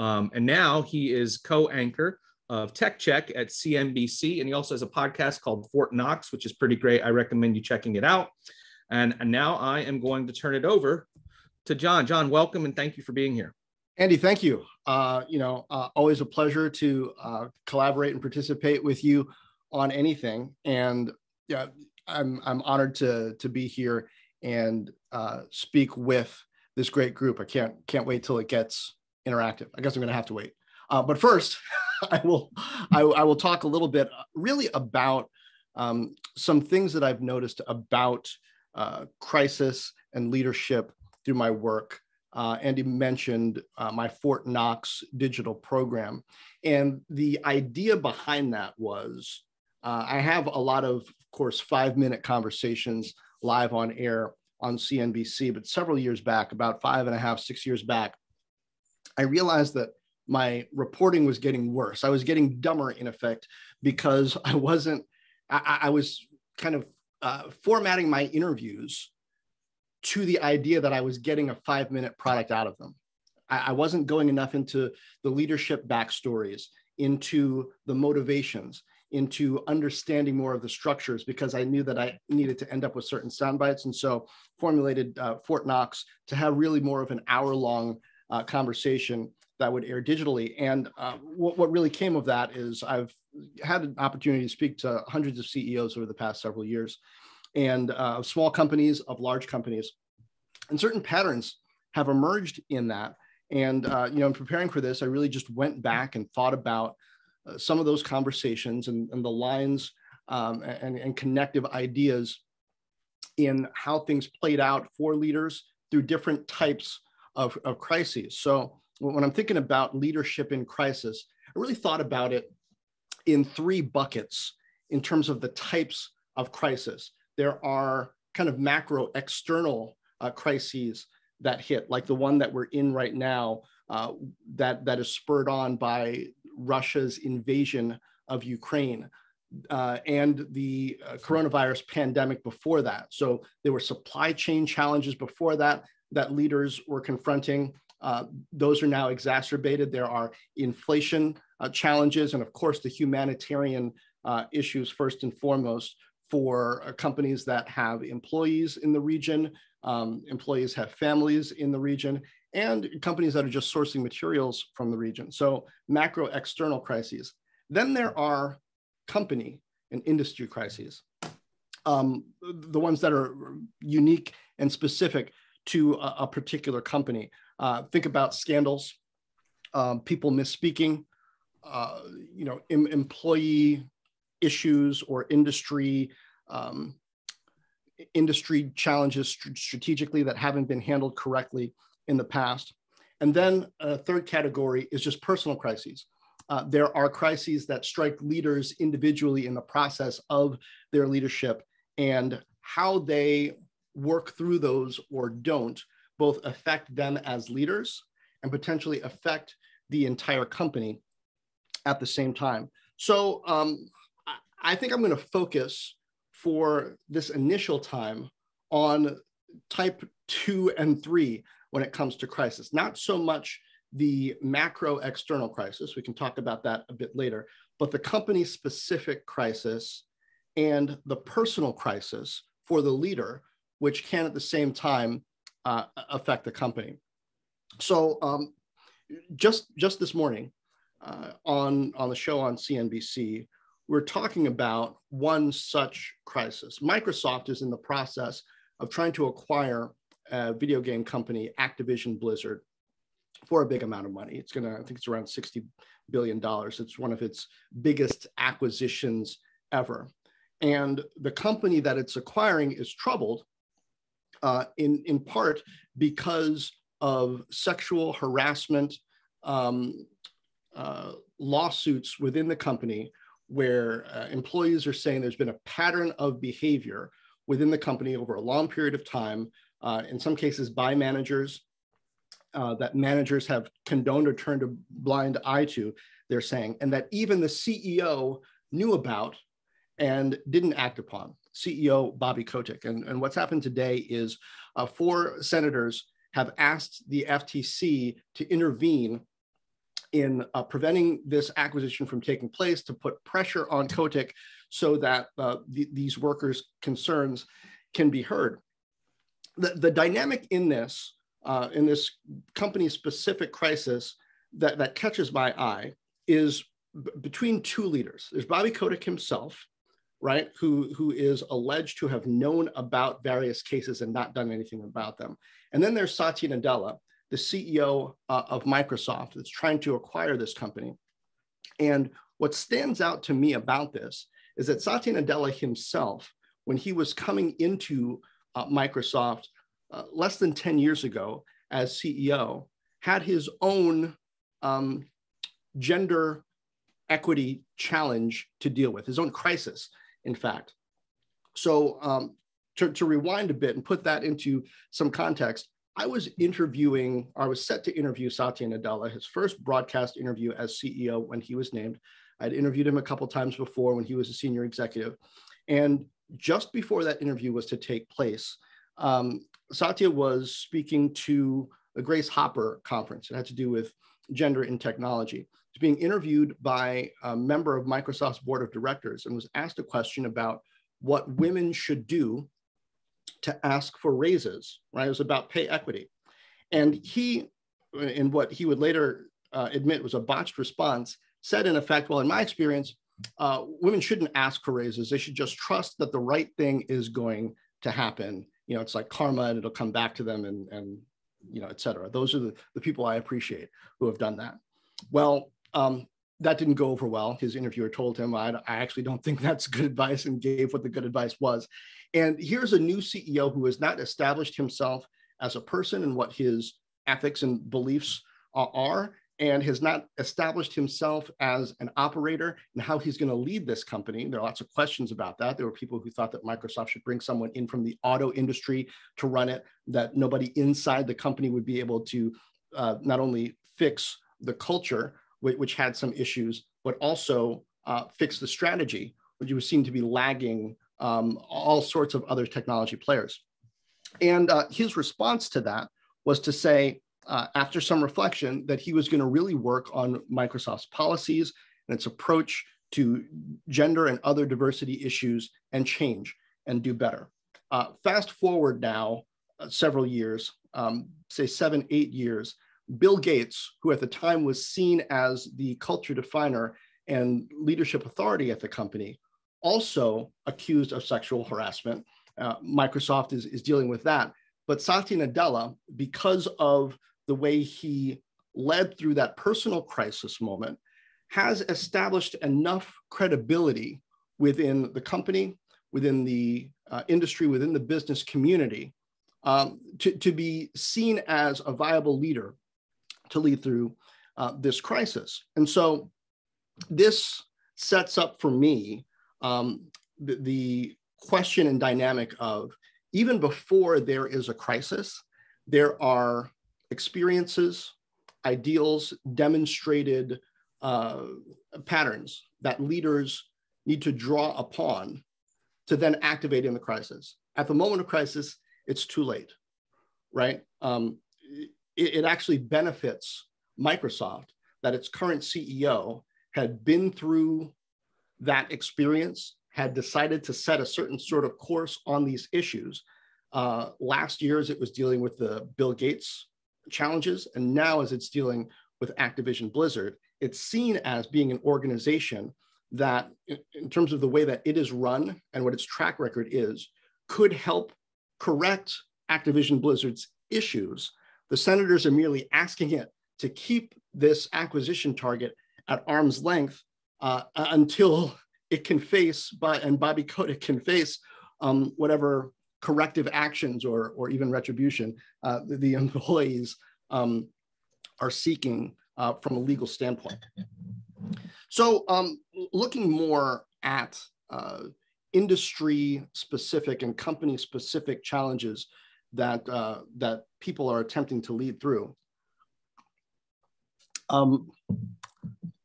Um, and now he is co anchor of Tech Check at CNBC. And he also has a podcast called Fortt Knox, which is pretty great. I recommend you checking it out. And, and now I am going to turn it over to Jon. Jon, welcome and thank you for being here. Andy, thank you. Uh, you know, uh, always a pleasure to uh, collaborate and participate with you on anything. And yeah, I'm I'm honored to to be here and uh, speak with this great group. I can't can't wait till it gets interactive. I guess I'm going to have to wait. Uh, but first, I will I, I, will talk a little bit uh, really about um, some things that I've noticed about uh, crisis and leadership through my work. Uh, Andy mentioned uh, my Fortt Knox digital program, and the idea behind that was uh, I have a lot of, of course, five minute conversations live on air on CNBC, but several years back, about five and a half, six years back, I realized that my reporting was getting worse. I was getting dumber in effect because I wasn't, I, I was kind of uh, formatting my interviews to the idea that I was getting a five minute product out of them. I, I wasn't going enough into the leadership backstories, into the motivations, into understanding more of the structures because I knew that I needed to end up with certain sound bites. And so formulated uh, Fortt Knox to have really more of an hour long uh, conversation that would air digitally. And uh, what, what really came of that is I've had an opportunity to speak to hundreds of CEOs over the past several years and uh, small companies, of large companies. And certain patterns have emerged in that. And, uh, you know, in preparing for this, I really just went back and thought about uh, some of those conversations and, and the lines um, and, and connective ideas in how things played out for leaders through different types of, of crises. So when I'm thinking about leadership in crisis, I really thought about it in three buckets in terms of the types of crisis. There are kind of macro external uh, crises that hit, like the one that we're in right now, uh, that that is spurred on by Russia's invasion of Ukraine. Uh, and the uh, coronavirus pandemic before that. So there were supply chain challenges before that that leaders were confronting. Uh, those are now exacerbated. There are inflation uh, challenges, and of course, the humanitarian uh, issues first and foremost for uh, companies that have employees in the region, um, employees have families in the region, and companies that are just sourcing materials from the region. So macro external crises. Then there are company and industry crises, um, the ones that are unique and specific to a, a particular company. Uh, think about scandals, um, people misspeaking, uh, you know, em- employee issues or industry um, industry challenges st- strategically that haven't been handled correctly in the past. And then a third category is just personal crises. Uh, there are crises that strike leaders individually in the process of their leadership and how they work through those or don't both affect them as leaders and potentially affect the entire company at the same time. So um, I think I'm going to focus for this initial time on type two and three when it comes to crisis. Not so much the macro external crisis, we can talk about that a bit later, but the company specific crisis and the personal crisis for the leader, which can at the same time uh, affect the company. So um, just, just this morning uh, on, on the show on CNBC, we're talking about one such crisis. Microsoft is in the process of trying to acquire a video game company, Activision Blizzard, for a big amount of money. It's to, I think it's around $60 billion. It's one of its biggest acquisitions ever. And the company that it's acquiring is troubled uh, in, in part because of sexual harassment um, uh, lawsuits within the company where uh, employees are saying there's been a pattern of behavior within the company over a long period of time uh, in some cases by managers uh, that managers have condoned or turned a blind eye to, they're saying, and that even the CEO knew about and didn't act upon. CEO Bobby Kotick. And, and what's happened today is uh, four senators have asked the FTC to intervene in uh, preventing this acquisition from taking place to put pressure on Kotick so that uh, th these workers' concerns can be heard. The, the dynamic in this, uh, in this company-specific crisis that, that catches my eye is between two leaders. There's Bobby Kotick himself, right, who, who is alleged to have known about various cases and not done anything about them. And then there's Satya Nadella, the CEO uh, of Microsoft that's trying to acquire this company. And what stands out to me about this is that Satya Nadella himself, when he was coming into uh, Microsoft uh, less than 10 years ago as CEO, had his own um, gender equity challenge to deal with, his own crisis, in fact. So um, to, to rewind a bit and put that into some context, I was interviewing, I was set to interview Satya Nadella, his first broadcast interview as CEO when he was named. I'd interviewed him a couple times before when he was a senior executive. And just before that interview was to take place, um, Satya was speaking to the Grace Hopper conference. It had to do with gender in technology. He's being interviewed by a member of Microsoft's board of directors and was asked a question about what women should do to ask for raises, right? It was about pay equity. And he, in what he would later uh, admit was a botched response, said in effect, well, in my experience, uh, women shouldn't ask for raises. They should just trust that the right thing is going to happen. You know, it's like karma and it'll come back to them and, and you know, et cetera. Those are the, the people I appreciate who have done that. Well, um, that didn't go over well. His interviewer told him, I, I, actually don't think that's good advice and gave what the good advice was. And here's a new CEO who has not established himself as a person and what his ethics and beliefs are, and has not established himself as an operator and how he's going to lead this company. There are lots of questions about that. There were people who thought that Microsoft should bring someone in from the auto industry to run it, that nobody inside the company would be able to uh, not only fix the culture, which had some issues, but also uh, fix the strategy, which was seen to be lagging um, all sorts of other technology players. And uh, his response to that was to say, uh, after some reflection, that he was going to really work on Microsoft's policies and its approach to gender and other diversity issues and change and do better. Uh, fast forward now uh, several years, um, say seven, eight years, Bill Gates, who at the time was seen as the culture definer and leadership authority at the company, also accused of sexual harassment. Uh, Microsoft is, is dealing with that. But Satya Nadella, because of the way he led through that personal crisis moment, has established enough credibility within the company, within the uh, industry, within the business community um, to, to be seen as a viable leader to lead through uh, this crisis. And so this sets up for me um, the, the question and dynamic of even before there is a crisis, there are experiences, ideals, demonstrated uh, patterns that leaders need to draw upon to then activate in the crisis. At the moment of crisis, it's too late, right? Um, it, it actually benefits Microsoft that its current CEO had been through that experience, had decided to set a certain sort of course on these issues. Uh, last year, as it was dealing with the Bill Gates challenges, and now as it's dealing with Activision Blizzard, it's seen as being an organization that, in terms of the way that it is run and what its track record is, could help correct Activision Blizzard's issues. The senators are merely asking it to keep this acquisition target at arm's length uh, until it can face, but and Bobby Kotick can face um, whatever corrective actions or, or even retribution uh, the, the, employees um, are seeking uh, from a legal standpoint. So um, looking more at uh, industry specific and company specific challenges that, uh, that people are attempting to lead through. Um,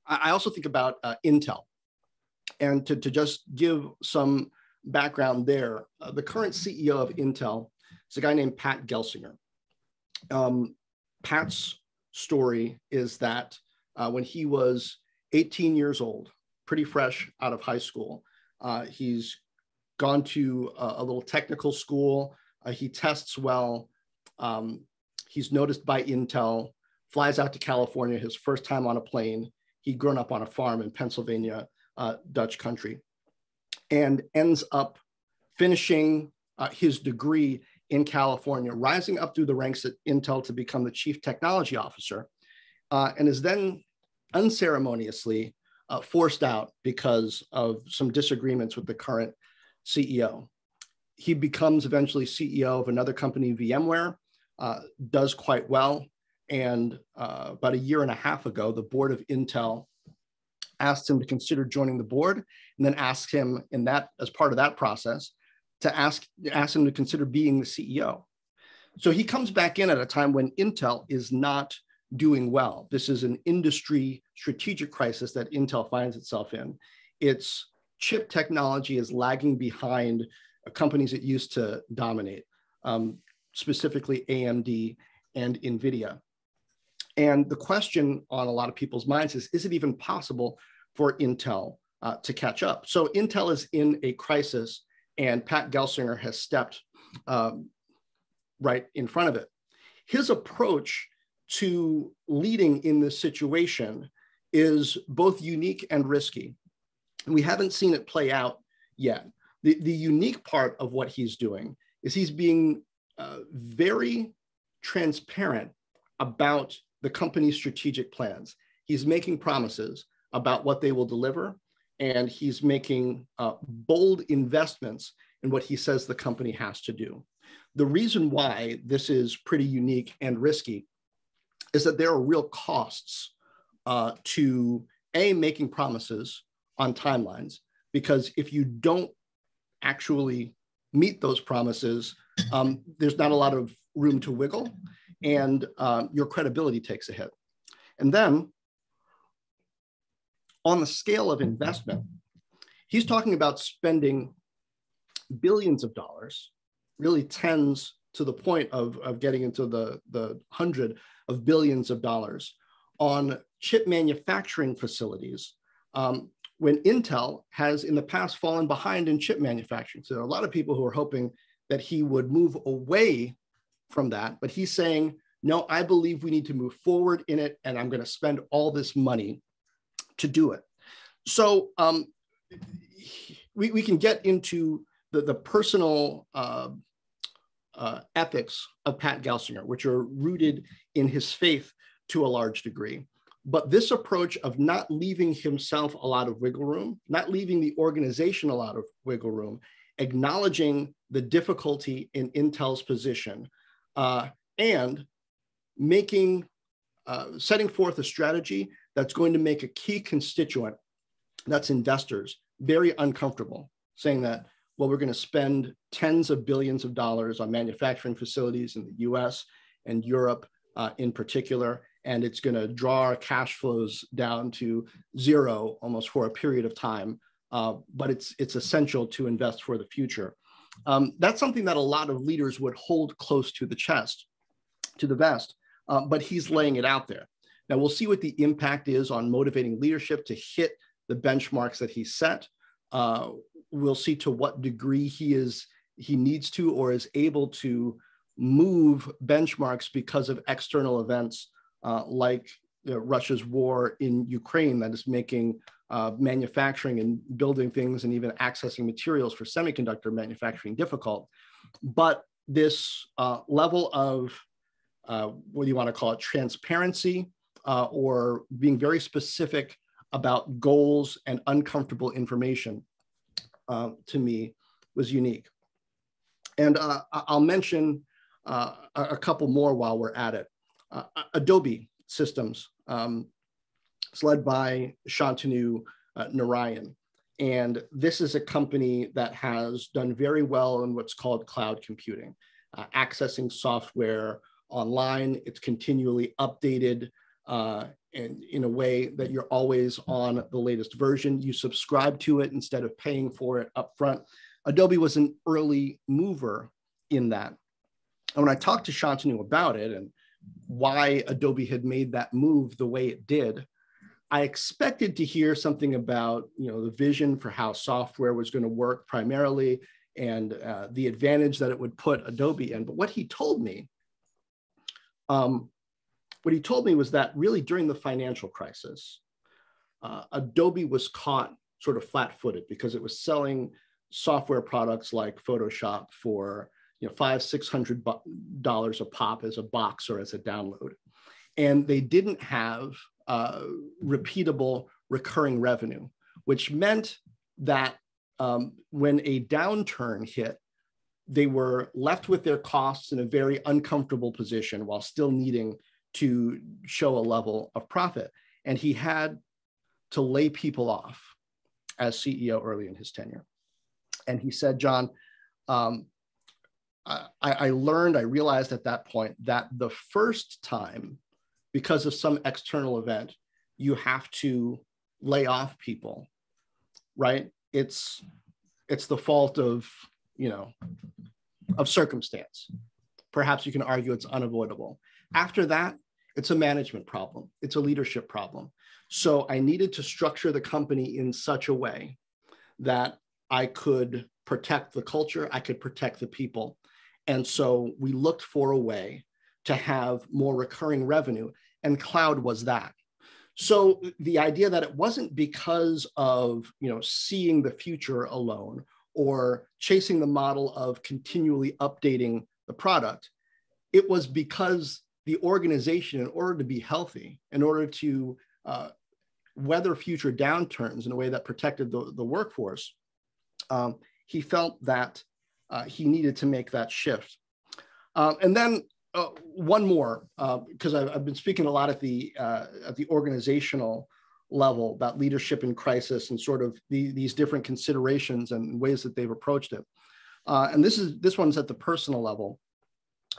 I also think about uh, Intel. And to, to just give some background there, uh, the current CEO of Intel is a guy named Pat Gelsinger. Um, Pat's story is that uh, when he was 18 years old, pretty fresh out of high school. Uh, he's gone to a, a little technical school. Uh, he tests well. Um, he's noticed by Intel, flies out to California, his first time on a plane. He'd grown up on a farm in Pennsylvania, uh, Dutch country, and ends up finishing uh, his degree in California, rising up through the ranks at Intel to become the chief technology officer, uh, and is then unceremoniously uh, forced out because of some disagreements with the current CEO. He becomes eventually CEO of another company, VMware, uh, does quite well. And uh, about a year and a half ago, the board of Intel asked him to consider joining the board and then asked him in that as part of that process to ask, ask him to consider being the CEO. So he comes back in at a time when Intel is not doing well. This is an industry strategic crisis that Intel finds itself in. Its chip technology is lagging behind companies it used to dominate, um, specifically AMD and NVIDIA. And the question on a lot of people's minds is, is it even possible for Intel uh, to catch up? So Intel is in a crisis and Pat Gelsinger has stepped um, right in front of it. His approach to leading in this situation is both unique and risky. We haven't seen it play out yet. The, unique part of what he's doing is he's being uh, very transparent about the company's strategic plans. He's making promises about what they will deliver, and he's making uh, bold investments in what he says the company has to do. The reason why this is pretty unique and risky is that there are real costs uh, to a making promises on timelines because if you don't actually meet those promises, um, there's not a lot of room to wiggle, and uh, your credibility takes a hit. And then, on the scale of investment, he's talking about spending billions of dollars, really tens to the point of, of getting into the, the hundred of billions of dollars on chip manufacturing facilities um, when Intel has in the past fallen behind in chip manufacturing. So there are a lot of people who are hoping that he would move away from that, but he's saying, no, I believe we need to move forward in it, and I'm going to spend all this money to do it. So um, we, we can get into the, the personal uh, uh, ethics of Pat Gelsinger, which are rooted in his faith to a large degree. But this approach of not leaving himself a lot of wiggle room, not leaving the organization a lot of wiggle room, acknowledging the difficulty in Intel's position, uh, and making, uh, setting forth a strategy that's going to make a key constituent, that's investors, very uncomfortable, saying that well, we're going to spend tens of billions of dollars on manufacturing facilities in the US and Europe uh, in particular, and it's going to draw our cash flows down to zero almost for a period of time. Uh, but it's, it's essential to invest for the future. Um, that's something that a lot of leaders would hold close to the chest, to the vest, uh, but he's laying it out there. Now, we'll see what the impact is on motivating leadership to hit the benchmarks that he set. Uh, we'll see to what degree he is he needs to or is able to move benchmarks because of external events uh, like Russia's war in Ukraine that is making uh, manufacturing and building things and even accessing materials for semiconductor manufacturing difficult. But this uh, level of uh, what do you want to call it, transparency uh, or being very specific about goals and uncomfortable information to me was unique. And I'll mention uh, a couple more while we're at it. Uh, Adobe Systems, um, it's led by Shantanu uh, Narayen. And this is a company that has done very well in what's called cloud computing, uh, accessing software online. It's continually updated uh, and in a way that you're always on the latest version. You subscribe to it instead of paying for it upfront. Adobe was an early mover in that. And when I talked to Shantanu about it and why Adobe had made that move the way it did, I expected to hear something about you know the vision for how software was going to work primarily and uh, the advantage that it would put Adobe in. But what he told me, um, what he told me was that really during the financial crisis, uh, Adobe was caught sort of flat-footed because it was selling software products like Photoshop for you know five six hundred dollars a pop as a box or as a download, and they didn't have uh, repeatable recurring revenue, which meant that um, when a downturn hit, they were left with their costs in a very uncomfortable position while still needing to show a level of profit. And he had to lay people off as CEO early in his tenure. And he said, Jon, um, I, I learned, I realized at that point that the first time, because of some external event, you have to lay off people, right? It's it's the fault of, you know, of circumstance. Perhaps you can argue it's unavoidable. After that, it's a management problem. It's a leadership problem. So I needed to structure the company in such a way that I could protect the culture, I could protect the people. And so we looked for a way to have more recurring revenue, and cloud was that. So the idea that it wasn't because of you know seeing the future alone or chasing the model of continually updating the product, it was because the organization, in order to be healthy, in order to uh, weather future downturns in a way that protected the, the workforce, um, he felt that he needed to make that shift. Um, and then uh, one more, because uh, I've, I've, been speaking a lot at the uh, at the organizational level about leadership in crisis and sort of the, these different considerations and ways that they've approached it. Uh, and this is this one's at the personal level.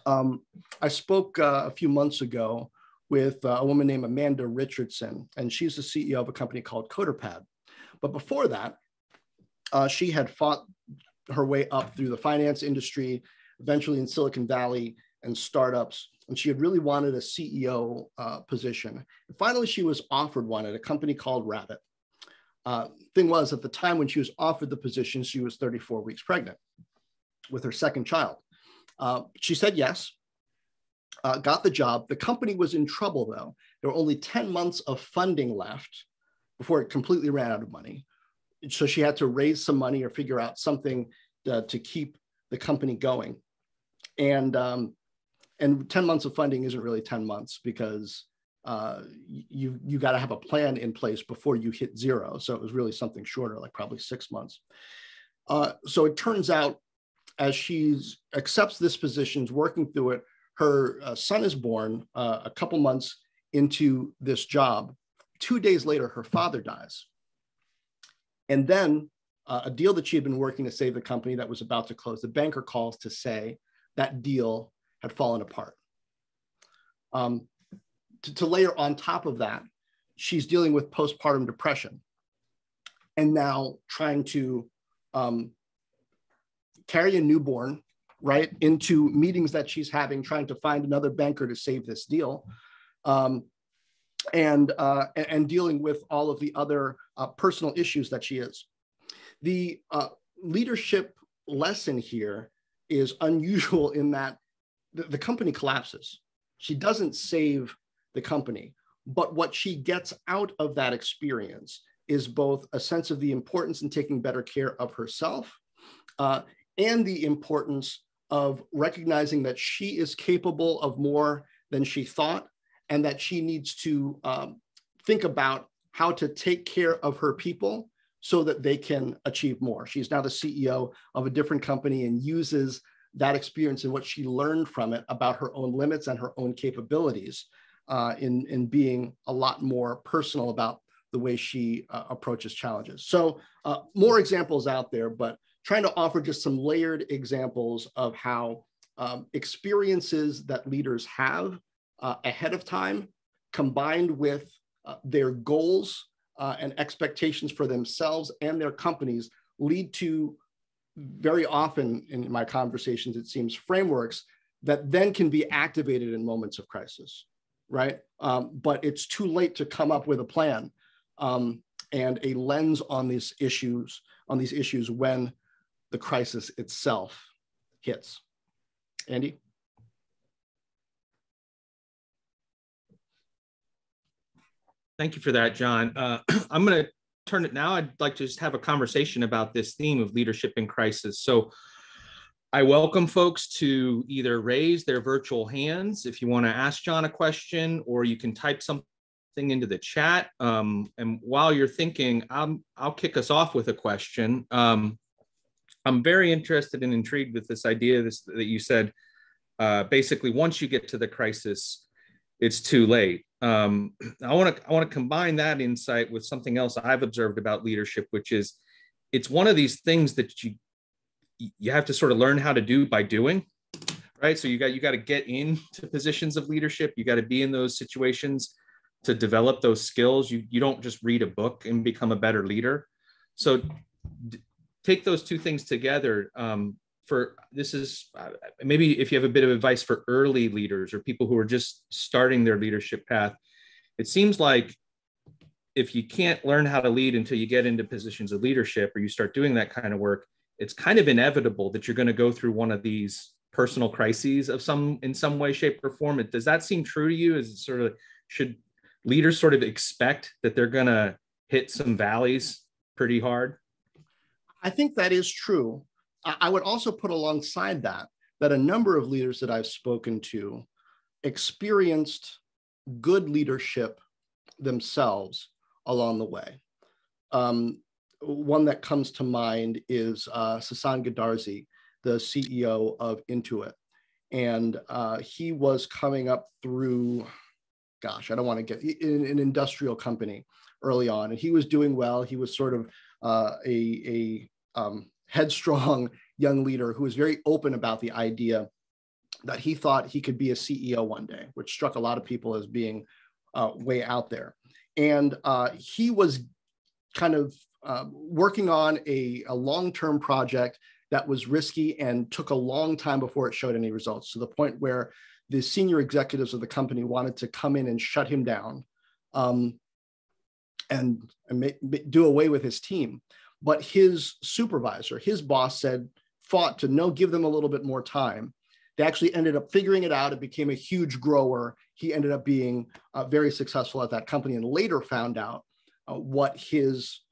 Um, I spoke uh, a few months ago with uh, a woman named Amanda Richardson, and she's the CEO of a company called CoderPad. But before that, uh, she had fought her way up through the finance industry, eventually in Silicon Valley and startups. And she had really wanted a CEO uh, position. And finally, she was offered one at a company called Rabbit. Uh, thing was, at the time when she was offered the position, she was 34 weeks pregnant with her second child. Uh, she said yes, uh, got the job. The company was in trouble though. There were only 10 months of funding left before it completely ran out of money. So she had to raise some money or figure out something to, to keep the company going. And, um, and 10 months of funding isn't really 10 months because uh, you, you got to have a plan in place before you hit zero. So it was really something shorter, like probably six months. Uh, so it turns out as she accepts this position, is working through it, her uh, son is born uh, a couple months into this job. Two days later, her father dies. And then uh, a deal that she had been working to save the company that was about to close, the banker calls to say that deal had fallen apart. Um, to, to layer on top of that, she's dealing with postpartum depression and now trying to um, carry a newborn right into meetings that she's having trying to find another banker to save this deal um, and uh, and dealing with all of the other uh, personal issues that she is. The uh, leadership lesson here is unusual in that the, the company collapses. She doesn't save the company but what she gets out of that experience is both a sense of the importance in taking better care of herself uh, and the importance of recognizing that she is capable of more than she thought and that she needs to um, think about how to take care of her people so that they can achieve more. She's now the CEO of a different company and uses that experience and what she learned from it about her own limits and her own capabilities uh, in, in being a lot more personal about the way she uh, approaches challenges. So uh, more examples out there, but trying to offer just some layered examples of how um, experiences that leaders have uh, ahead of time combined with uh, their goals uh, and expectations for themselves and their companies lead to very often in my conversations, it seems frameworks that then can be activated in moments of crisis, right? Um, but it's too late to come up with a plan. um, and a lens on these issues on these issues when the crisis itself hits. Andy? Thank you for that, Jon. Uh, I'm going to turn it now. I'd like to just have a conversation about this theme of leadership in crisis. So I welcome folks to either raise their virtual hands if you want to ask Jon a question, or you can type something into the chat. Um, and while you're thinking, I'm, I'll kick us off with a question. Um, I'm very interested and intrigued with this idea this, that you said. Uh, basically, once you get to the crisis, it's too late. Um, I want to I want to combine that insight with something else I've observed about leadership, which is it's one of these things that you you have to sort of learn how to do by doing, right? So you got you got to get into positions of leadership. You got to be in those situations to develop those skills. You you don't just read a book and become a better leader. So d- take those two things together. Um, for this is uh, maybe if you have a bit of advice for early leaders or people who are just starting their leadership path, it seems like if you can't learn how to lead until you get into positions of leadership or you start doing that kind of work, it's kind of inevitable that you're going to go through one of these personal crises of some in some way, shape, or form. it Does that seem true to you? Is it sort of should leaders sort of expect that they're going to hit some valleys pretty hard? I think that is true. I would also put alongside that that a number of leaders that I've spoken to experienced good leadership themselves along the way. Um, one that comes to mind is uh, Sasan Goodarzi, the CEO of Intuit. And uh, he was coming up through, gosh, I don't want to get in an industrial company early on. And he was doing well. He was sort of uh, a, a um, headstrong young leader who was very open about the idea that he thought he could be a CEO one day, which struck a lot of people as being uh, way out there. And uh, he was kind of uh, working on a, a long term project that was risky and took a long time before it showed any results to the point where the senior executives of the company wanted to come in and shut him down um, and, and do away with his team. But his supervisor, his boss said, fought to no, give them a little bit more time. They actually ended up figuring it out. It became a huge grower. He ended up being uh, very successful at that company and later found out uh, what his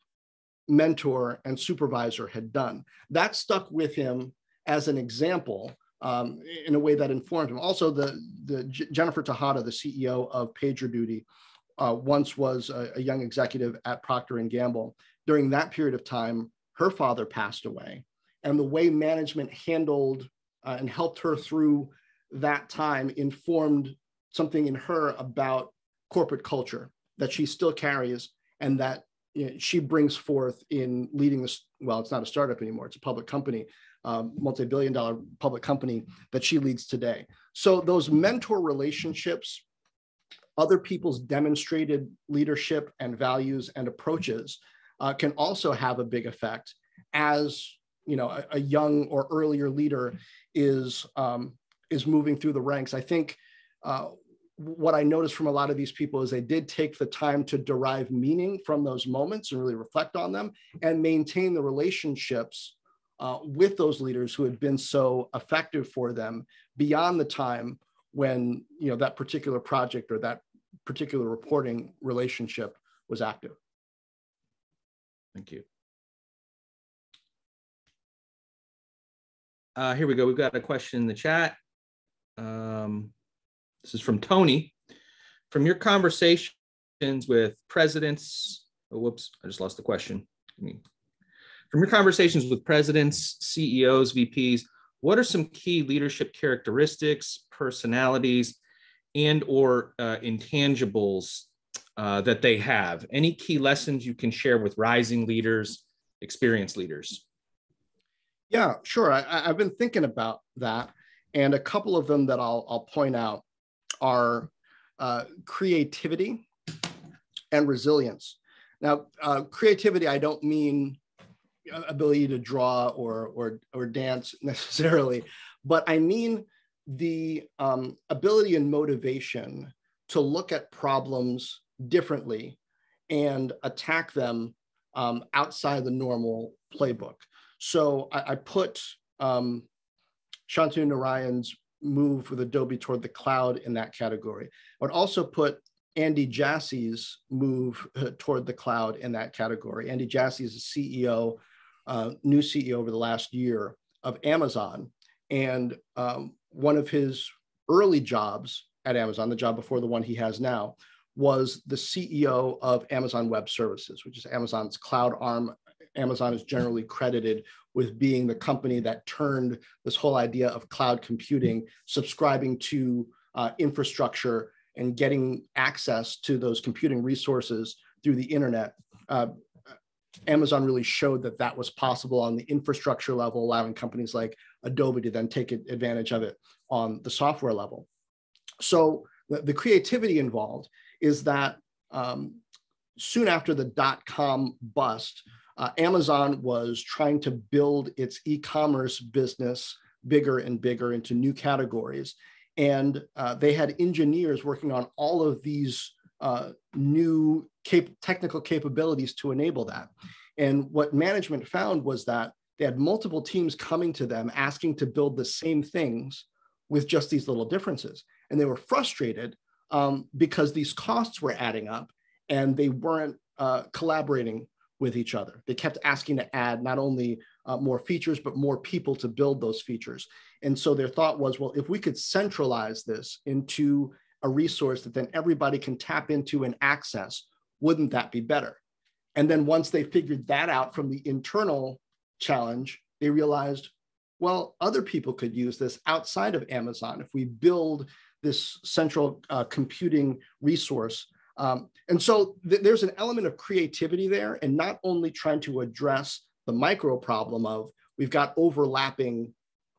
mentor and supervisor had done. That stuck with him as an example um, in a way that informed him. Also, the, the J- Jennifer Tejada, the CEO of PagerDuty, uh, once was a, a, young executive at Procter and Gamble. During that period of time, her father passed away, and the way management handled uh, and helped her through that time informed something in her about corporate culture that she still carries and that you know, she brings forth in leading this well it's not a startup anymore. It's a public company um, multi-billion dollar public company that she leads today. So those mentor relationships other people's demonstrated leadership and values and approaches uh, can also have a big effect as you know a, a young or earlier leader is um, is moving through the ranks i think uh, what I noticed from a lot of these people is they did take the time to derive meaning from those moments and really reflect on them and maintain the relationships uh, with those leaders who had been so effective for them beyond the time when you know that particular project or that particular reporting relationship was active. Thank you. Uh, here we go. We've got a question in the chat. Um, this is from Tony. From your conversations with presidents, oh, whoops, I just lost the question. From your conversations with presidents, CEOs, VPs, what are some key leadership characteristics, personalities, and or uh, intangibles uh, that they have? Any key lessons you can share with rising leaders, experienced leaders? Yeah, sure. I, have been thinking about that, and a couple of them that I'll, I'll point out are uh, creativity and resilience. Now, uh, creativity, I don't mean ability to draw or, or, or dance necessarily, but I mean the um, ability and motivation to look at problems differently and attack them um, outside the normal playbook. So I, I put um, Shantanu Narayen's move with Adobe toward the cloud in that category. I would also put Andy Jassy's move uh, toward the cloud in that category. Andy Jassy is the CEO, uh, new CEO over the last year of Amazon. And um, one of his early jobs at Amazon, the job before the one he has now, was the CEO of Amazon Web Services, which is Amazon's cloud arm. Amazon is generally credited with being the company that turned this whole idea of cloud computing, subscribing to uh, infrastructure and getting access to those computing resources through the internet. Uh, Amazon really showed that that was possible on the infrastructure level, allowing companies like Adobe to then take advantage of it on the software level. So the, the creativity involved is that um, soon after the dot com bust, uh, Amazon was trying to build its e commerce business bigger and bigger into new categories. And uh, they had engineers working on all of these uh, new cap- technical capabilities to enable that. And what management found was that they had multiple teams coming to them asking to build the same things with just these little differences. And they were frustrated um, because these costs were adding up and they weren't uh, collaborating with each other. They kept asking to add not only uh, more features, but more people to build those features. And so their thought was, well, if we could centralize this into a resource that then everybody can tap into and access, wouldn't that be better? And then once they figured that out from the internal challenge, they realized, well, other people could use this outside of Amazon. If we build this central uh, computing resource um, and so th- there's an element of creativity there, and not only trying to address the micro problem of we've got overlapping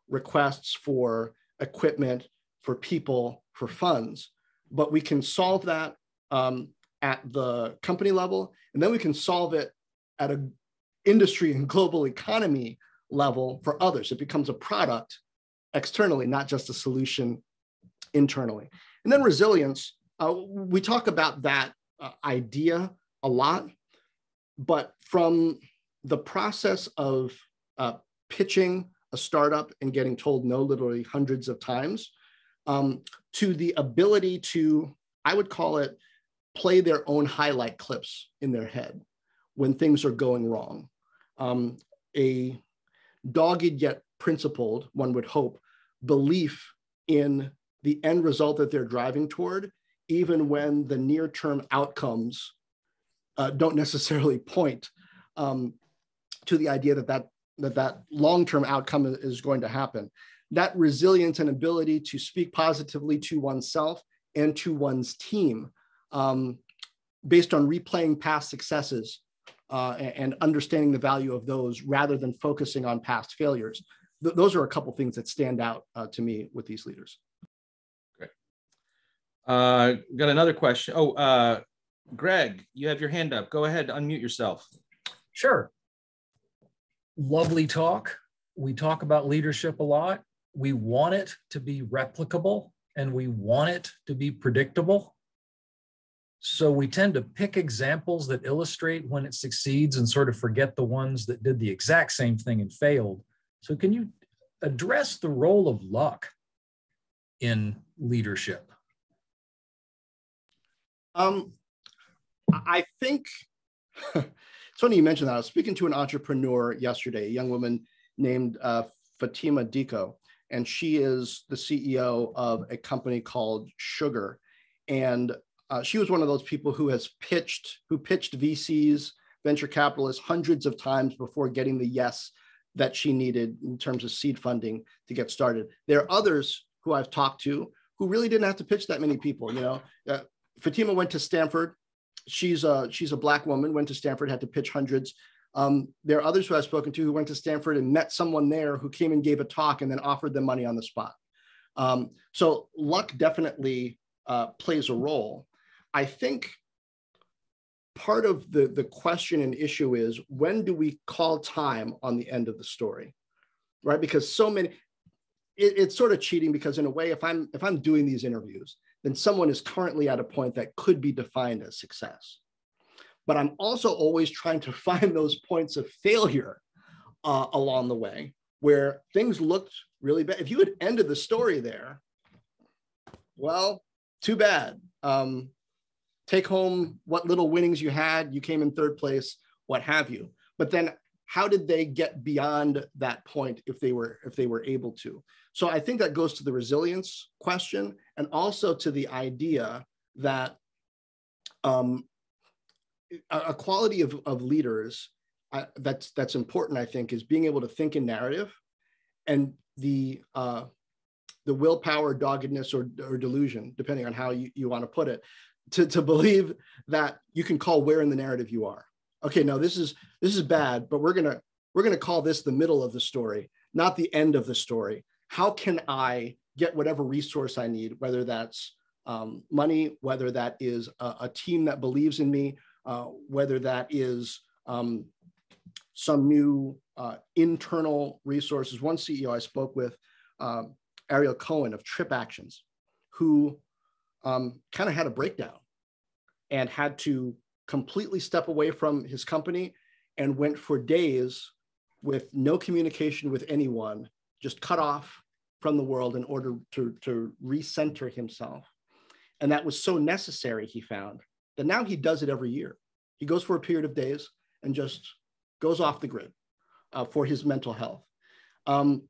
requests for equipment, for people, for funds, but we can solve that um, at the company level, and then we can solve it at an industry and global economy level for others. It becomes a product externally, not just a solution internally. And then resilience uh, we talk about that uh, idea a lot, but from the process of uh, pitching a startup and getting told no literally hundreds of times um, to the ability to, I would call it, play their own highlight clips in their head when things are going wrong. Um, a dogged yet principled, one would hope, belief in the end result that they're driving toward even when the near term outcomes uh, don't necessarily point um, to the idea that that, that, that long term outcome is going to happen. That resilience and ability to speak positively to oneself and to one's team um, based on replaying past successes uh, and understanding the value of those rather than focusing on past failures. Th- those are a couple things that stand out uh, to me with these leaders. Uh, got another question. Oh, uh, Greg, you have your hand up. Go ahead, unmute yourself. Sure. Lovely talk. We talk about leadership a lot. We want it to be replicable and we want it to be predictable. So we tend to pick examples that illustrate when it succeeds and sort of forget the ones that did the exact same thing and failed. So, can you address the role of luck in leadership? Um, I think it's funny you mentioned that. I was speaking to an entrepreneur yesterday, a young woman named uh, Fatima Diko, and she is the CEO of a company called Sugar. And uh, she was one of those people who has pitched, who pitched VCs, venture capitalists, hundreds of times before getting the yes that she needed in terms of seed funding to get started. There are others who I've talked to who really didn't have to pitch that many people. You know, uh, Fatima went to Stanford. She's a she's a black woman. Went to Stanford, had to pitch hundreds. Um, there are others who I've spoken to who went to Stanford and met someone there who came and gave a talk and then offered them money on the spot. Um, so luck definitely uh, plays a role. I think part of the, the question and issue is when do we call time on the end of the story, right? Because so many, it, it's sort of cheating because in a way, if I'm if I'm doing these interviews then someone is currently at a point that could be defined as success. but I'm also always trying to find those points of failure uh, along the way where things looked really bad. If you had ended the story there, well, too bad. Um, take home what little winnings you had. You came in third place, what have you. But then how did they get beyond that point if they were if they were able to? So i think that goes to the resilience question and also to the idea that um, a, a quality of, of leaders uh, that's that's important i think is being able to think in narrative and the uh, the willpower doggedness or, or delusion depending on how you, you want to put it to, to believe that you can call where in the narrative you are okay, no, this is this is bad, but we're gonna we're gonna call this the middle of the story, not the end of the story. How can I get whatever resource I need, whether that's um, money, whether that is a, a, team that believes in me, uh, whether that is um, some new uh, internal resources. One CEO I spoke with, um, Ariel Cohen of Trip Actions, who um, kind of had a breakdown and had to completely step away from his company and went for days with no communication with anyone, just cut off from the world in order to, to recenter himself. And that was so necessary, he found, that now he does it every year. He goes for a period of days and just goes off the grid uh, for his mental health. Um,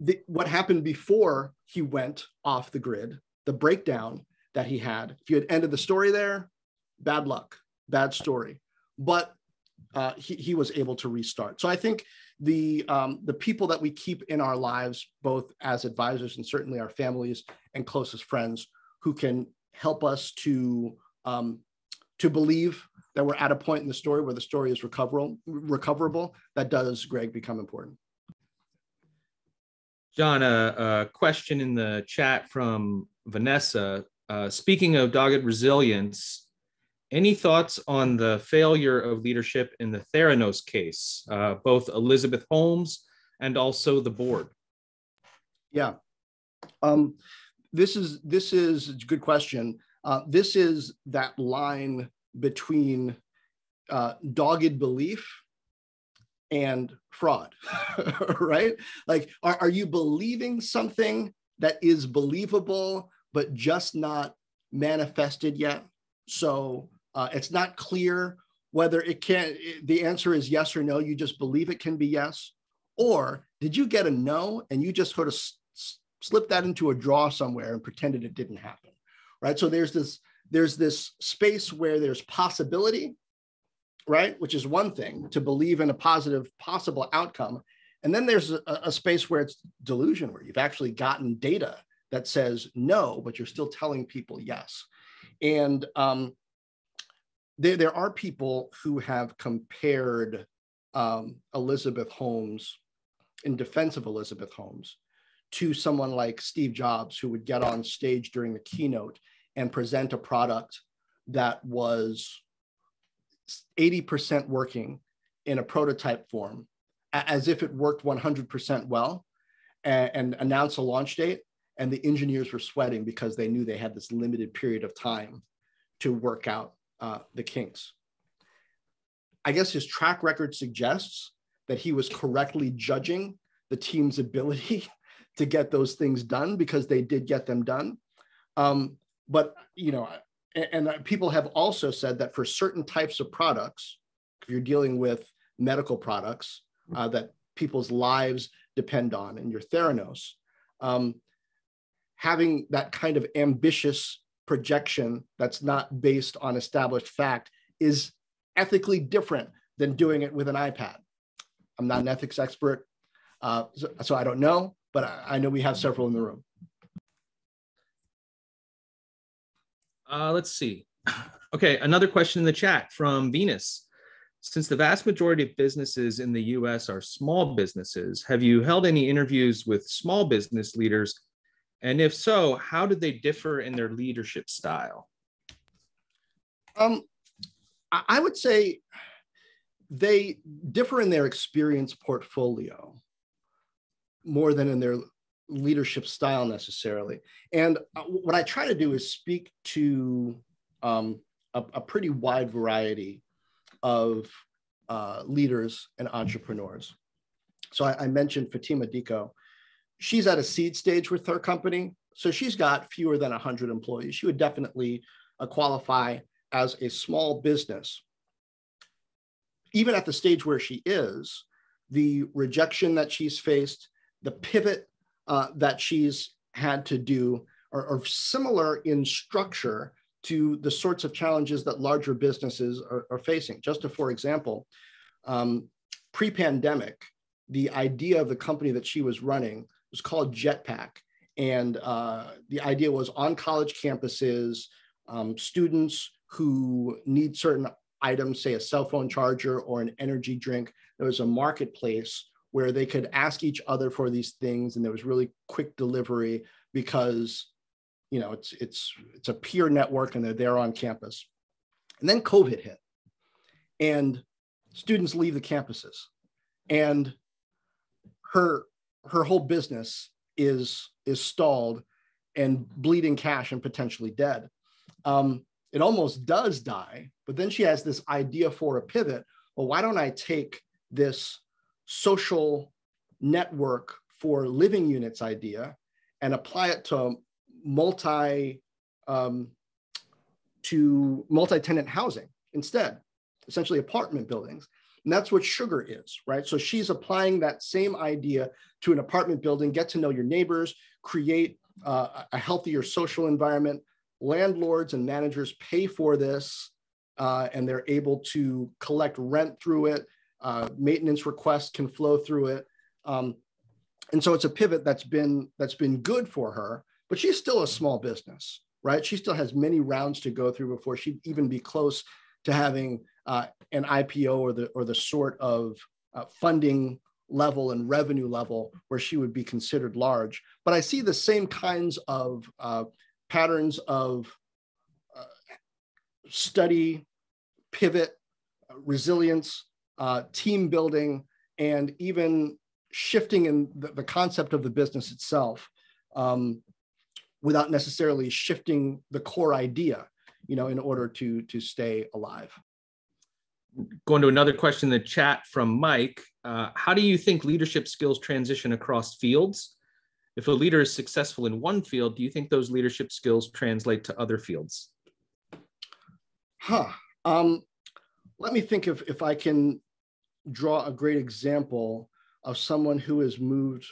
the, what happened before he went off the grid, the breakdown that he had, if you had ended the story there, bad luck, bad story. But uh, he, he was able to restart. So I think the um, the people that we keep in our lives, both as advisors and certainly our families and closest friends, who can help us to um, to believe that we're at a point in the story where the story is recoverable, recoverable. That does, Greg, become important. Jon, a, a question in the chat from Vanessa. Uh, speaking of dogged resilience, any thoughts on the failure of leadership in the Theranos case, uh, both Elizabeth Holmes and also the board? Yeah, um, this is this is a good question. Uh, this is that line between uh, dogged belief and fraud, right? Like, are, are you believing something that is believable but just not manifested yet? So uh, it's not clear whether it can, the answer is yes or no. You just believe it can be yes. Or did you get a no and you just sort of s- slip that into a draw somewhere and pretended it didn't happen? Right. So there's this, there's this space where there's possibility, right? Which is one thing to believe in a positive possible outcome. And then there's a, a space where it's delusion, where you've actually gotten data that says no, but you're still telling people yes. And um, there, there are people who have compared um, Elizabeth Holmes in defense of Elizabeth Holmes to someone like Steve Jobs, who would get on stage during the keynote and present a product that was 80% working in a prototype form, as if it worked 100% well, and, and announce a launch date. And the engineers were sweating because they knew they had this limited period of time to work out uh, the kinks. I guess his track record suggests that he was correctly judging the team's ability to get those things done because they did get them done. Um, but you know, and, and people have also said that for certain types of products, if you're dealing with medical products uh, that people's lives depend on, and you're Theranos, um, having that kind of ambitious projection that's not based on established fact is ethically different than doing it with an iPad. I'm not an ethics expert, uh, so, so, I don't know, but I, I, know we have several in the room. Uh, let's see. Okay, another question in the chat from Venus. Since the vast majority of businesses in the US are small businesses, have you held any interviews with small business leaders and if so, how did they differ in their leadership style? Um, I would say they differ in their experience portfolio more than in their leadership style necessarily. And uh, what I try to do is speak to um, a, a pretty wide variety of uh, leaders and entrepreneurs. So I, I mentioned Fatima Dicko. She's at a seed stage with her company. So she's got fewer than 100 employees. She would definitely uh, qualify as a small business. Even at the stage where she is, the rejection that she's faced, the pivot uh, that she's had to do are, are, similar in structure to the sorts of challenges that larger businesses are, are facing. Just to, for example, um, pre pandemic, the idea of the company that she was running was called Jetpack. And uh, the idea was on college campuses, um, students who need certain items, say a cell phone charger or an energy drink, there was a marketplace where they could ask each other for these things and there was really quick delivery because you know it's it's it's a peer network and they're there on campus and then covid hit and students leave the campuses and her her whole business is is stalled and bleeding cash and potentially dead. Um, it almost does die but then she has this idea for a pivot. Well why don't i take this social network for living units idea and apply it to multi um, to multi-tenant housing instead essentially apartment buildings and that's what sugar is right so she's applying that same idea to an apartment building get to know your neighbors create uh, a healthier social environment landlords and managers pay for this uh, and they're able to collect rent through it uh, maintenance requests can flow through it. Um, and so it's a pivot that's been that's been good for her, but she's still a small business, right? She still has many rounds to go through before she'd even be close to having uh, an IPO or the or the sort of uh, funding level and revenue level where she would be considered large. But I see the same kinds of uh, patterns of uh, study, pivot, resilience, uh, team building, and even shifting in the, the concept of the business itself um, without necessarily shifting the core idea, you know, in order to, to stay alive. Going to another question in the chat from Mike. Uh, how do you think leadership skills transition across fields? If a leader is successful in one field, do you think those leadership skills translate to other fields? Huh. Um, let me think if, if I can draw a great example of someone who has moved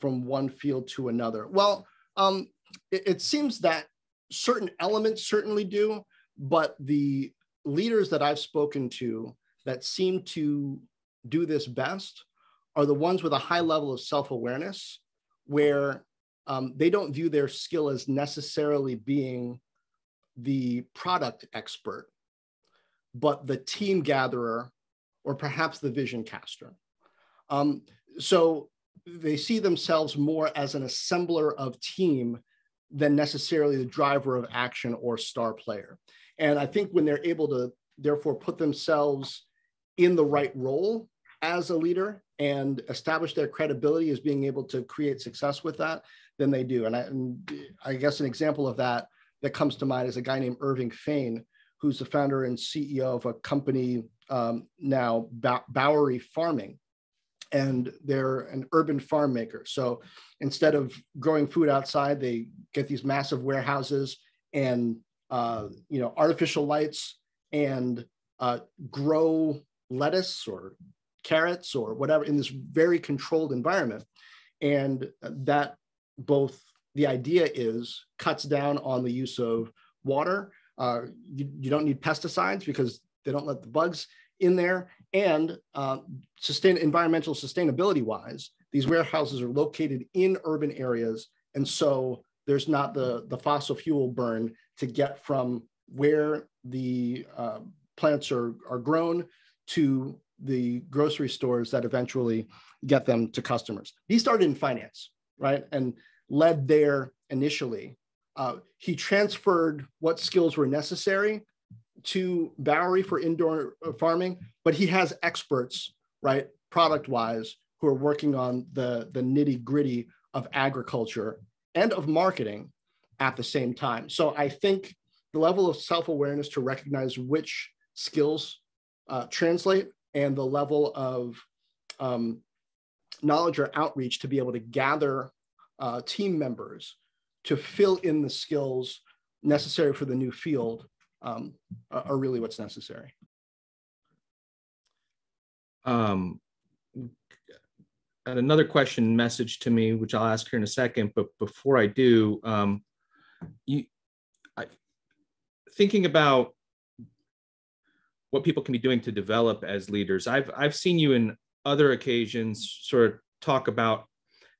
from one field to another? Well, um, it, it seems that certain elements certainly do, but the leaders that I've spoken to that seem to do this best are the ones with a high level of self awareness, where um, they don't view their skill as necessarily being the product expert, but the team gatherer or perhaps the vision caster. Um, so they see themselves more as an assembler of team than necessarily the driver of action or star player. And I think when they're able to therefore put themselves in the right role as a leader and establish their credibility as being able to create success with that, then they do. And I, and I guess an example of that that comes to mind is a guy named Irving Fain, who's the founder and CEO of a company um, now, Bowery Farming, and they're an urban farm maker. So instead of growing food outside, they get these massive warehouses and uh, you know artificial lights and uh, grow lettuce or carrots or whatever in this very controlled environment. And that both the idea is cuts down on the use of water. Uh, you, you don't need pesticides because they don't let the bugs in there. And uh, sustain environmental sustainability wise, these warehouses are located in urban areas. And so there's not the, the fossil fuel burn to get from where the uh, plants are, are grown to the grocery stores that eventually get them to customers. He started in finance, right? And led there initially. Uh, he transferred what skills were necessary to Bowery for indoor uh, farming, but he has experts, right, product wise, who are working on the, the nitty gritty of agriculture and of marketing at the same time. So I think the level of self-awareness to recognize which skills uh, translate and the level of um, knowledge or outreach to be able to gather uh, team members to fill in the skills necessary for the new field um, are really what's necessary. Um, and another question message to me, which I'll ask her in a second, but before I do, um, you, I, thinking about what people can be doing to develop as leaders. I've I've seen you in other occasions sort of talk about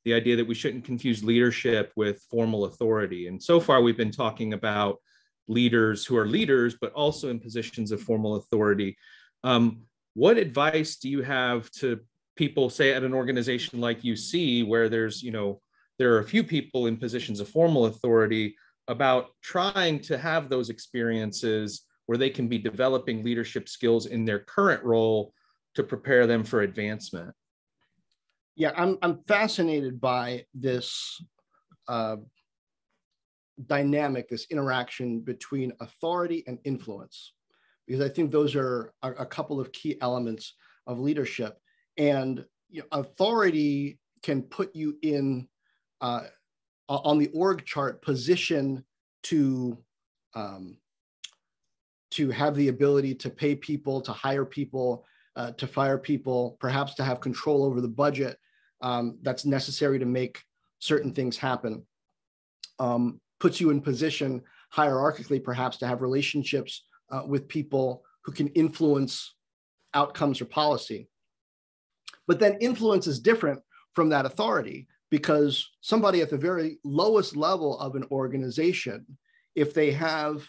the idea that we shouldn't confuse leadership with formal authority. And so far we've been talking about leaders who are leaders, but also in positions of formal authority. Um, what advice do you have to people, say at an organization like UC, where there's, you know, there are a few people in positions of formal authority about trying to have those experiences where they can be developing leadership skills in their current role to prepare them for advancement? Yeah, I'm, I'm fascinated by this uh, dynamic, this interaction between authority and influence, because I think those are a, couple of key elements of leadership. And you know, authority can put you in uh, on the org chart position to um, to have the ability to pay people, to hire people, uh, to fire people, perhaps to have control over the budget um, that's necessary to make certain things happen. Um, puts you in position hierarchically, perhaps, to have relationships uh, with people who can influence outcomes or policy. But then influence is different from that authority because somebody at the very lowest level of an organization, if they have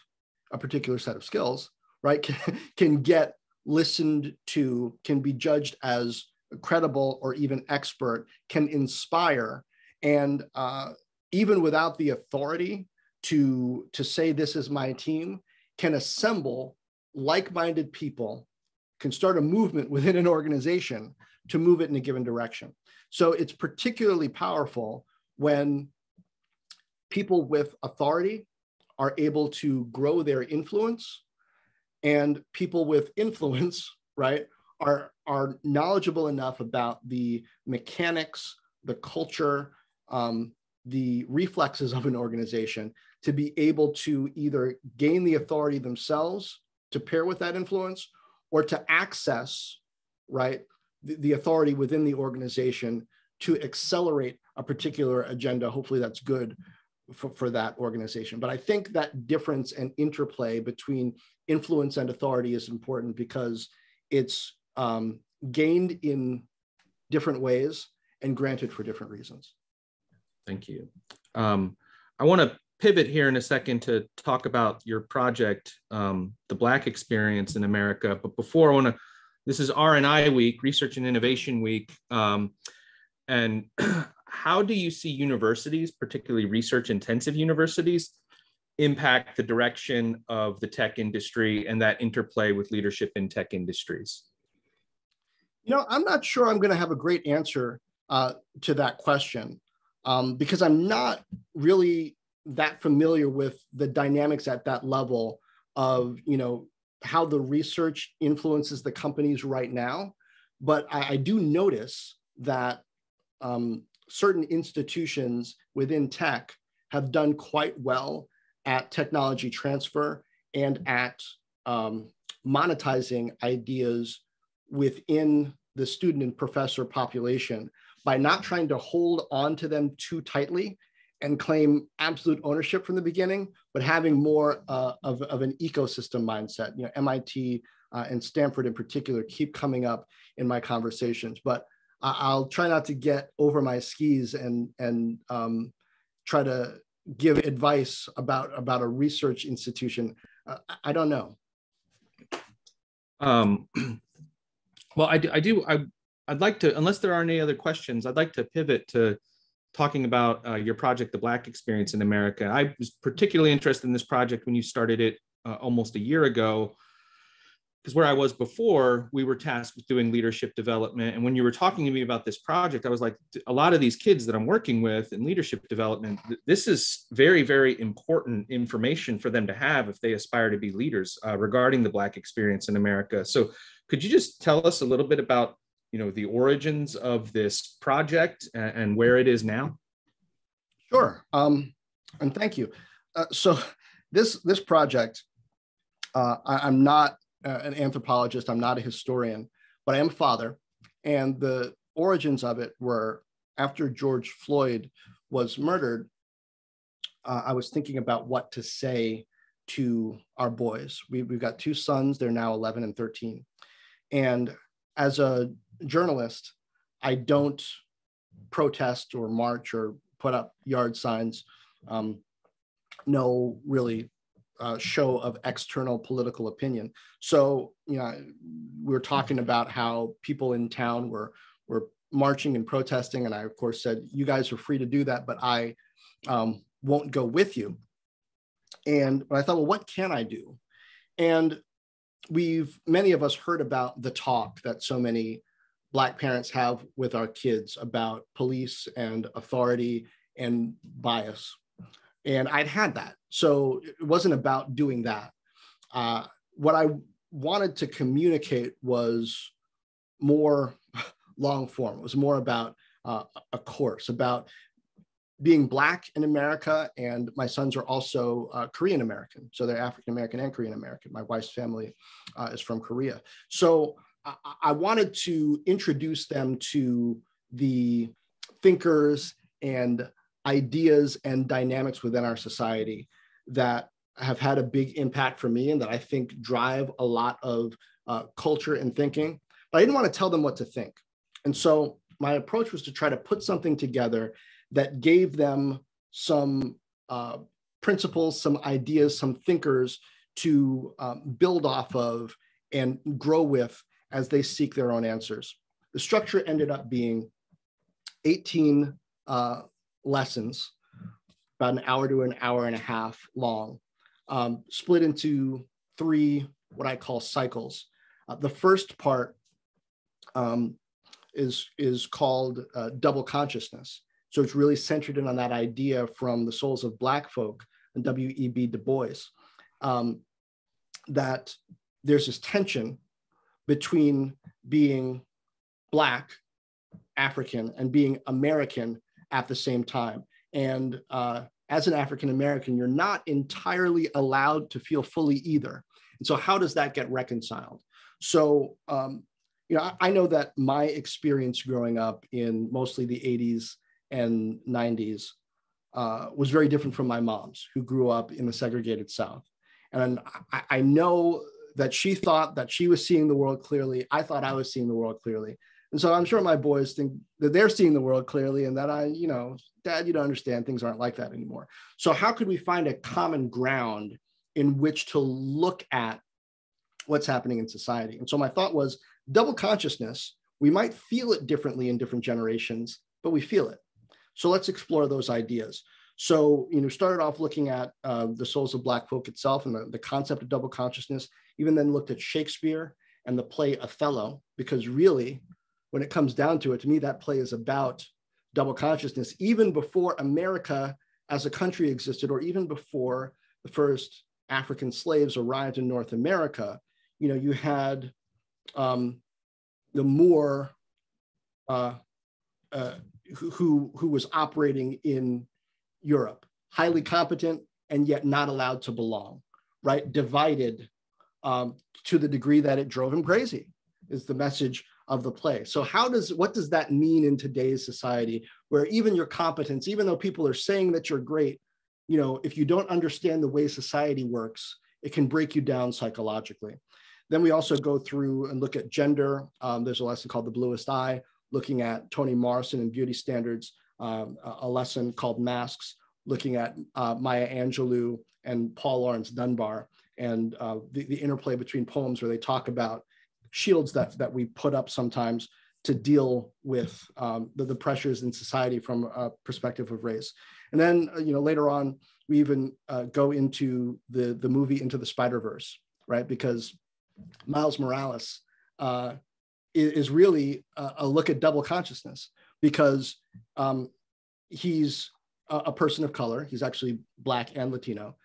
a particular set of skills, right, can, can get listened to, can be judged as credible or even expert, can inspire. And uh, even without the authority to, to say, this is my team, can assemble like minded people, can start a movement within an organization to move it in a given direction. So it's particularly powerful when people with authority are able to grow their influence and people with influence, right, are, are knowledgeable enough about the mechanics, the culture, um, the reflexes of an organization to be able to either gain the authority themselves to pair with that influence or to access, right, the, the authority within the organization to accelerate a particular agenda. Hopefully, that's good for, for that organization. But I think that difference and interplay between influence and authority is important because it's um, gained in different ways and granted for different reasons. Thank you. Um, I want to pivot here in a second to talk about your project, um, the Black Experience in America. But before I want to this is R&I week, Research and Innovation Week. Um, and how do you see universities, particularly research intensive universities, impact the direction of the tech industry and that interplay with leadership in tech industries? You know, I'm not sure I'm going to have a great answer uh, to that question um, because I'm not really that familiar with the dynamics at that level of, you know, how the research influences the companies right now. But I, I do notice that um, certain institutions within tech have done quite well at technology transfer and at um, monetizing ideas within the student and professor population by not trying to hold on to them too tightly and claim absolute ownership from the beginning, but having more uh, of, of an ecosystem mindset. You know, MIT uh, and Stanford in particular keep coming up in my conversations, but I'll try not to get over my skis and and um, try to give advice about about a research institution. Uh, I don't know. Um, well, I do. I do. I, I'd like to, unless there are any other questions, I'd like to pivot to talking about uh, your project, the Black Experience in America. I was particularly interested in this project when you started it uh, almost a year ago. because where I was before, we were tasked with doing leadership development. And when you were talking to me about this project, I was like, a lot of these kids that I'm working with in leadership development, this is very, very important information for them to have if they aspire to be leaders uh, regarding the Black experience in America. So, could you just tell us a little bit about, you know, the origins of this project and, where it is now? Sure, um, and thank you. Uh, so, this this project, uh, I, I'm not uh, an anthropologist. I'm not a historian, but I am a father. And the origins of it were after George Floyd was murdered. Uh, I was thinking about what to say to our boys. We, we've got two sons, they're now 11 and 13. And as a journalist, I don't protest or march or put up yard signs. Um, no really uh, show of external political opinion. So, you know, we are talking about how people in town were were marching and protesting, and I of course said, "You guys are free to do that, but I um, won't go with you." And I thought, well, what can I do? And we've many of us heard about the talk that so many black parents have with our kids about police and authority and bias and I'd had that. So it wasn't about doing that. Uh, what I wanted to communicate was more long form. It was more about uh, a course, about being Black in America. And my sons are also uh, Korean American. So they're African American and Korean American. My wife's family uh, is from Korea. So I, wanted to introduce them to the thinkers and ideas and dynamics within our society that have had a big impact for me and that I think drive a lot of uh, culture and thinking. But I didn't want to tell them what to think. And so my approach was to try to put something together that gave them some uh, principles, some ideas, some thinkers to um, build off of and grow with as they seek their own answers. The structure ended up being 18 uh, lessons, about an hour to an hour and a half long, um, split into three what I call cycles. Uh, the first part um, is, is called uh, double consciousness. So it's really centered in on that idea from the souls of Black folk and W.E.B. Du Bois um, that there's this tension between being Black, African, and being American at the same time. And uh, as an African American, you're not entirely allowed to feel fully either. And so, how does that get reconciled? So, um, you know, I, I know that my experience growing up in mostly the 80s and 90s uh, was very different from my mom's, who grew up in the segregated South. And I, I know that she thought that she was seeing the world clearly. I thought I was seeing the world clearly. And so I'm sure my boys think that they're seeing the world clearly and that I, you know, dad, you don't understand things aren't like that anymore. So how could we find a common ground in which to look at what's happening in society? And so my thought was double consciousness, we might feel it differently in different generations, but we feel it. So let's explore those ideas. So, you know, started off looking at uh, the souls of Black folk itself and the, the concept of double consciousness, even then looked at Shakespeare and the play Othello, because really when it comes down to it, to me, that play is about double consciousness, even before America as a country existed, or even before the first African slaves arrived in North America. You know, you had um, the Moor uh, uh, who, who was operating in Europe, highly competent and yet not allowed to belong, right? Divided um, to the degree that it drove him crazy, is the message of the play. So how does what does that mean in today's society where even your competence, even though people are saying that you're great, you know, if you don't understand the way society works, it can break you down psychologically. Then we also go through and look at gender. Um, there's a lesson called The Bluest Eye, looking at Toni Morrison and beauty standards, um, a lesson called Masks, looking at uh, Maya Angelou and Paul Laurence Dunbar and uh, the, the interplay between poems where they talk about shields that, that we put up sometimes to deal with um, the, the, pressures in society from a perspective of race. And then, uh, you know, later on, we even uh, go into the, the movie Into the Spider-Verse, right? Because Miles Morales uh, is, is, really a, a, look at double consciousness because um, he's a, a, person of color. He's actually Black and Latino.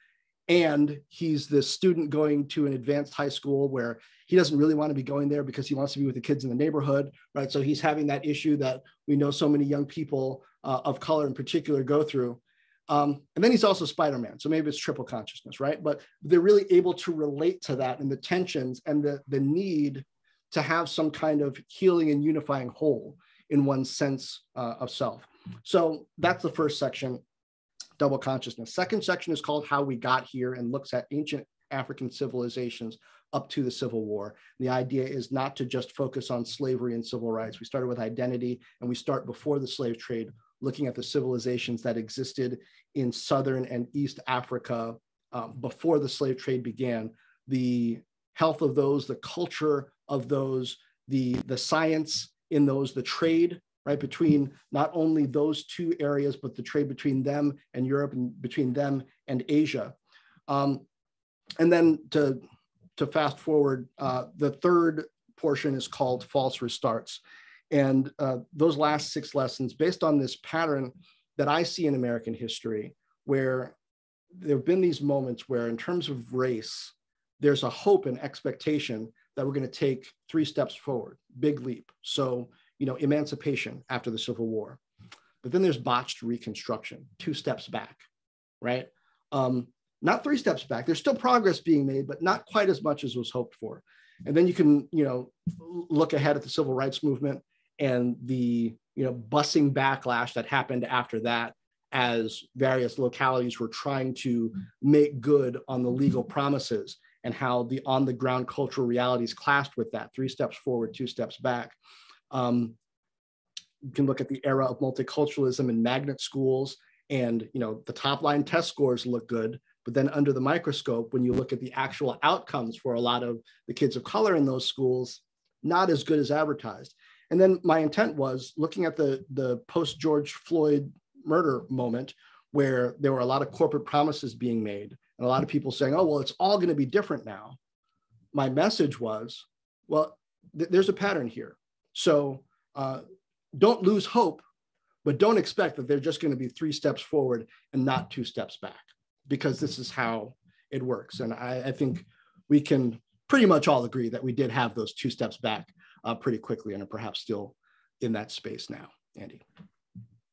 And he's this student going to an advanced high school where he doesn't really want to be going there because he wants to be with the kids in the neighborhood, right? So he's having that issue that we know so many young people uh, of color in particular go through. Um, and then he's also Spider-Man. So maybe it's triple consciousness, right? But they're really able to relate to that and the tensions and the, the need to have some kind of healing and unifying whole in one's sense uh, of self. So that's the first section, double consciousness. Second section is called How We Got Here and looks at ancient African civilizations up to the Civil War. The idea is not to just focus on slavery and civil rights. We started with identity and we start before the slave trade looking at the civilizations that existed in Southern and East Africa um, before the slave trade began, the health of those, the culture of those, the, the science in those, the trade, right, between not only those two areas, but the trade between them and Europe and between them and Asia. Um, and then to, to fast forward, uh, the third portion is called false restarts. And uh, those last six lessons, based on this pattern that I see in American history, where there have been these moments where, in terms of race, there's a hope and expectation that we're going to take three steps forward, big leap. So, you know, emancipation after the Civil War. But then there's botched reconstruction, two steps back, right? Um, not three steps back. There's still progress being made, but not quite as much as was hoped for. And then you can, you know, look ahead at the civil rights movement and the you know busing backlash that happened after that as various localities were trying to make good on the legal promises and how the on the ground cultural realities clashed with that three steps forward two steps back. Um, you can look at the era of multiculturalism in magnet schools and you know the top line test scores look good but then under the microscope when you look at the actual outcomes for a lot of the kids of color in those schools not as good as advertised. And then my intent was looking at the, the post George Floyd murder moment where there were a lot of corporate promises being made and a lot of people saying, oh, well, it's all going to be different now. My message was, well, th- there's a pattern here. So uh, don't lose hope, but don't expect that they're just going to be three steps forward and not two steps back, because this is how it works. And I, I think we can pretty much all agree that we did have those two steps back uh, pretty quickly and are perhaps still in that space now. Andy.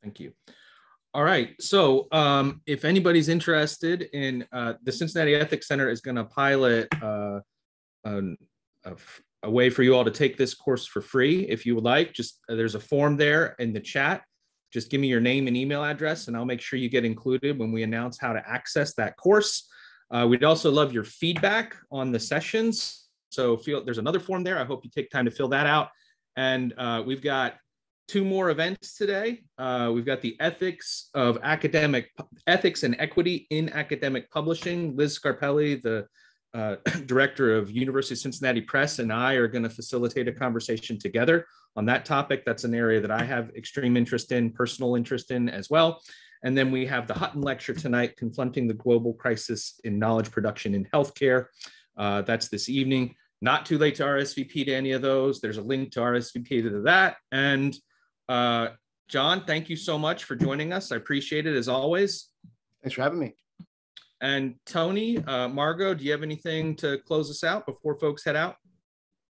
Thank you. All right. So um, if anybody's interested in uh, the Cincinnati Ethics Center is going to pilot uh, a, a, way for you all to take this course for free. If you would like, just uh, there's a form there in the chat. Just give me your name and email address, and I'll make sure you get included when we announce how to access that course. Uh, we'd also love your feedback on the sessions. So feel there's another form there. I hope you take time to fill that out. And uh, we've got two more events today. Uh, we've got the ethics of academic ethics and equity in academic publishing. Liz Scarpelli, the uh, director of University of Cincinnati Press, and I are going to facilitate a conversation together on that topic. That's an area that I have extreme interest in, personal interest in as well. And then we have the Hutton Lecture tonight, Confronting the Global Crisis in Knowledge Production in Healthcare. Uh, that's this evening. Not too late to RSVP to any of those. There's a link to RSVP to that. And uh, Jon, thank you so much for joining us. I appreciate it as always. Thanks for having me. And Tony, uh, Margot, do you have anything to close us out before folks head out?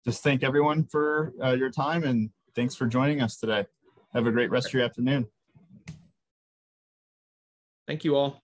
Just thank everyone for uh, your time and thanks for joining us today. Have a great rest of your afternoon. Thank you all.